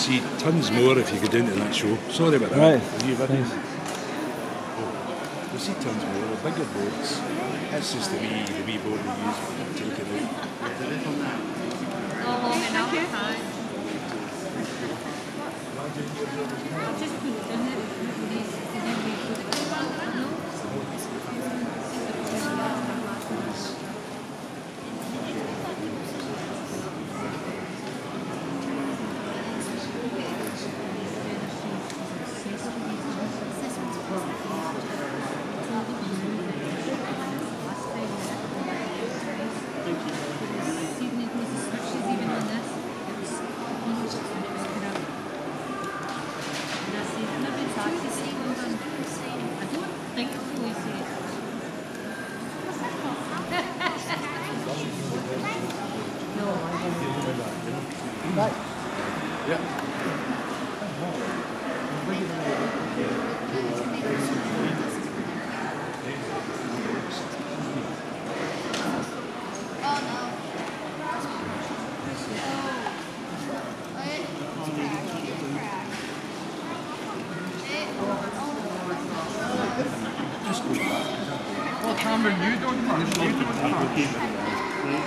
see tons more if you go down to that show. Sorry about that. Right. Have you ever Thanks. Oh, You'll see tons more. The bigger boats. That's just the wee, the wee boat we use to take it out. Go home What time are you doing? Are?